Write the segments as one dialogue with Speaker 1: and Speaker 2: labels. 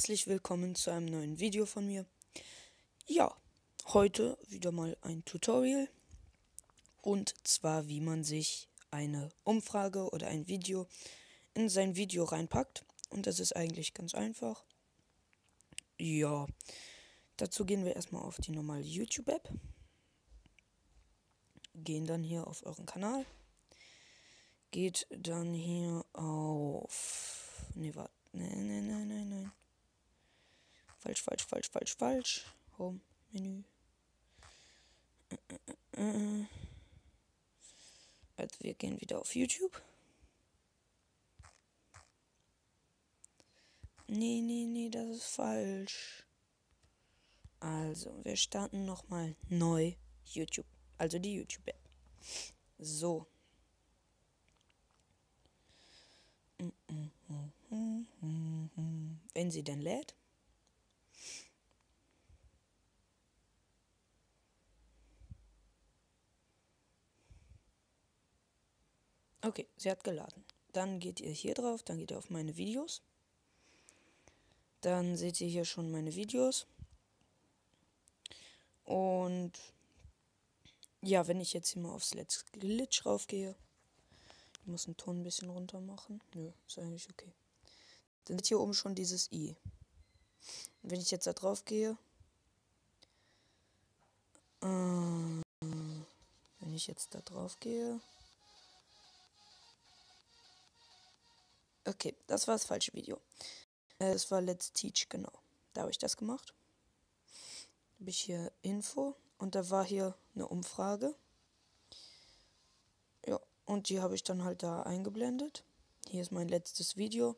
Speaker 1: herzlich willkommen zu einem neuen Video von mir. Ja, heute wieder mal ein Tutorial und zwar wie man sich eine Umfrage oder ein Video in sein Video reinpackt und das ist eigentlich ganz einfach. Ja, dazu gehen wir erstmal auf die normale YouTube-App, gehen dann hier auf euren Kanal, geht dann hier auf, ne, warte, nein, nein, nein, nein. Falsch, falsch, falsch, falsch, falsch. Home, Menü. Also wir gehen wieder auf YouTube. Nee, nee, nee, das ist falsch. Also, wir starten nochmal neu YouTube. Also die YouTube-App. So. Wenn sie denn lädt. Okay, sie hat geladen. Dann geht ihr hier drauf, dann geht ihr auf meine Videos. Dann seht ihr hier schon meine Videos. Und ja, wenn ich jetzt hier mal aufs Let's Glitch raufgehe, ich muss den Ton ein bisschen runter machen. Nö, ist eigentlich okay. Dann seht ihr hier oben schon dieses i. Und wenn ich jetzt da drauf gehe, äh, wenn ich jetzt da drauf gehe, Okay, das war das falsche Video. Es äh, war Let's Teach, genau. Da habe ich das gemacht. Habe ich hier Info und da war hier eine Umfrage. Ja, und die habe ich dann halt da eingeblendet. Hier ist mein letztes Video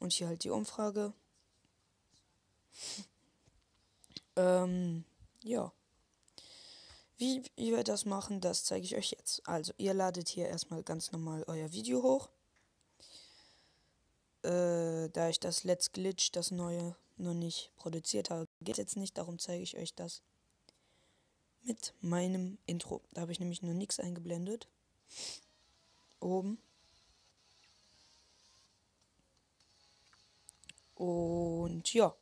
Speaker 1: und hier halt die Umfrage. ähm, ja. Wie wir das machen, das zeige ich euch jetzt. Also, ihr ladet hier erstmal ganz normal euer Video hoch äh, da ich das Let's Glitch, das neue, noch nicht produziert habe, geht jetzt nicht, darum zeige ich euch das mit meinem Intro. Da habe ich nämlich noch nichts eingeblendet. Oben. Und ja,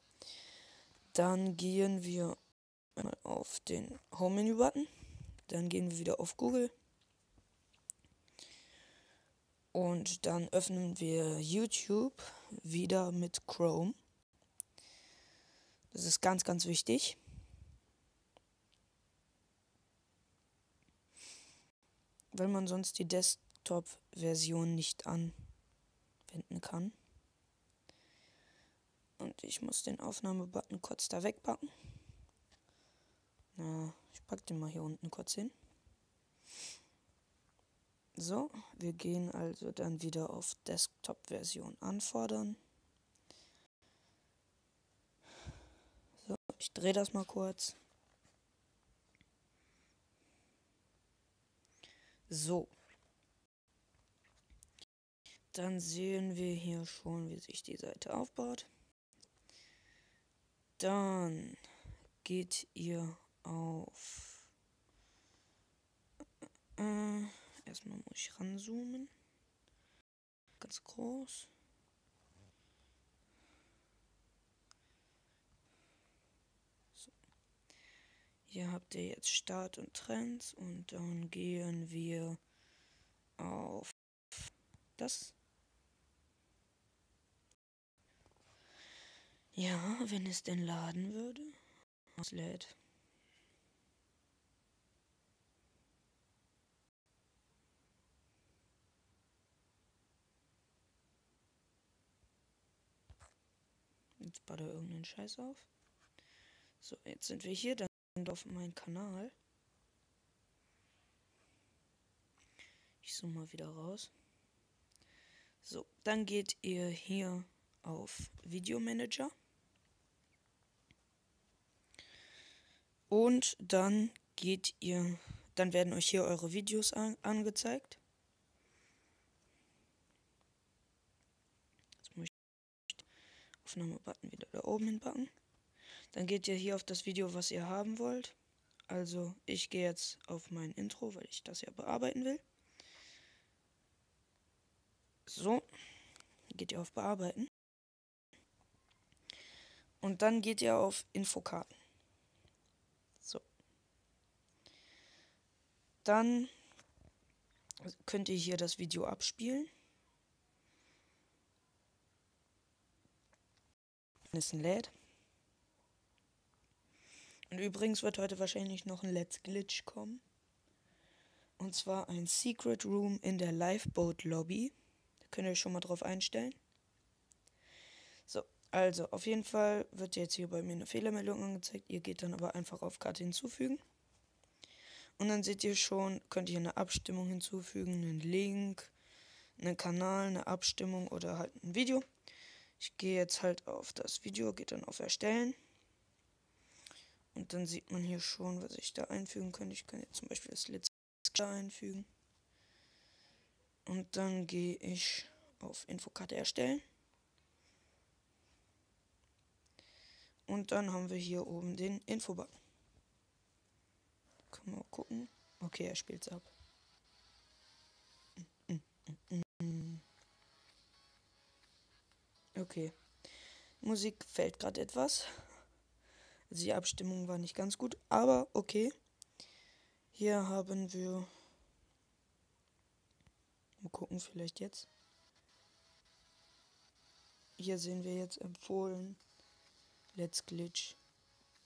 Speaker 1: dann gehen wir auf den Home-Menü-Button. Dann gehen wir wieder auf Google. Und dann öffnen wir YouTube wieder mit Chrome. Das ist ganz, ganz wichtig. Weil man sonst die Desktop-Version nicht anwenden kann. Und ich muss den Aufnahmebutton kurz da wegpacken. Na, ich pack den mal hier unten kurz hin. So, wir gehen also dann wieder auf Desktop-Version anfordern. So, ich drehe das mal kurz. So. Dann sehen wir hier schon, wie sich die Seite aufbaut. Dann geht ihr auf äh, Erstmal muss ich ranzoomen. Ganz groß. So. Hier habt ihr jetzt Start und Trends und dann gehen wir auf das. Ja, wenn es denn laden würde. Es lädt. Jetzt baut er irgendeinen Scheiß auf. So, jetzt sind wir hier dann auf meinen Kanal. Ich zoome mal wieder raus. So, dann geht ihr hier auf Video Manager. Und dann geht ihr, dann werden euch hier eure Videos an, angezeigt. Aufnahme-Button wieder da oben hinpacken. Dann geht ihr hier auf das Video, was ihr haben wollt. Also ich gehe jetzt auf mein Intro, weil ich das ja bearbeiten will. So, geht ihr auf Bearbeiten. Und dann geht ihr auf Infokarten. So. Dann könnt ihr hier das Video abspielen. Es lädt. Und übrigens wird heute wahrscheinlich noch ein Let's Glitch kommen. Und zwar ein Secret Room in der Lifeboat Lobby. Da könnt ihr euch schon mal drauf einstellen. So, also auf jeden Fall wird jetzt hier bei mir eine Fehlermeldung angezeigt. Ihr geht dann aber einfach auf Karte hinzufügen. Und dann seht ihr schon, könnt ihr eine Abstimmung hinzufügen, einen Link, einen Kanal, eine Abstimmung oder halt ein Video. Ich gehe jetzt halt auf das Video, geht dann auf Erstellen. Und dann sieht man hier schon, was ich da einfügen könnte. Ich kann jetzt zum Beispiel das letzte einfügen. Und dann gehe ich auf Infokarte erstellen. Und dann haben wir hier oben den Infobutton. Können wir gucken. Okay, er spielt es ab. Okay. Musik fällt gerade etwas. Also die Abstimmung war nicht ganz gut, aber okay. Hier haben wir. Mal gucken, vielleicht jetzt. Hier sehen wir jetzt empfohlen. Let's glitch.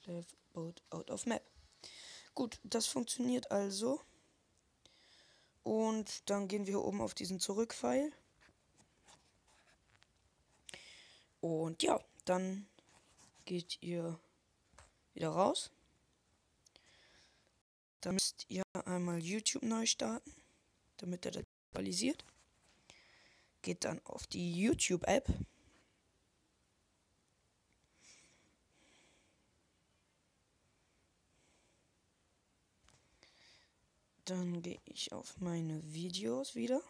Speaker 1: Live boat out of map. Gut, das funktioniert also. Und dann gehen wir hier oben auf diesen Zurückpfeil. Und ja, dann geht ihr wieder raus. Dann müsst ihr einmal YouTube neu starten, damit er das aktualisiert. Geht dann auf die YouTube-App. Dann gehe ich auf meine Videos wieder.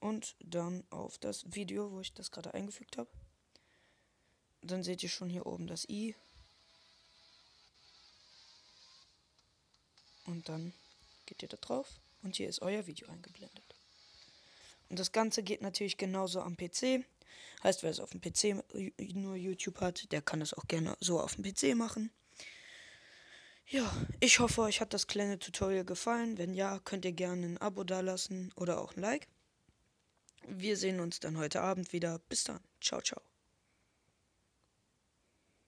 Speaker 1: Und dann auf das Video, wo ich das gerade eingefügt habe. Dann seht ihr schon hier oben das i. Und dann geht ihr da drauf und hier ist euer Video eingeblendet. Und das Ganze geht natürlich genauso am PC. Heißt, wer es auf dem PC nur YouTube hat, der kann es auch gerne so auf dem PC machen. Ja, ich hoffe, euch hat das kleine Tutorial gefallen. Wenn ja, könnt ihr gerne ein Abo dalassen oder auch ein Like. Wir sehen uns dann heute Abend wieder. Bis dann. Ciao, ciao.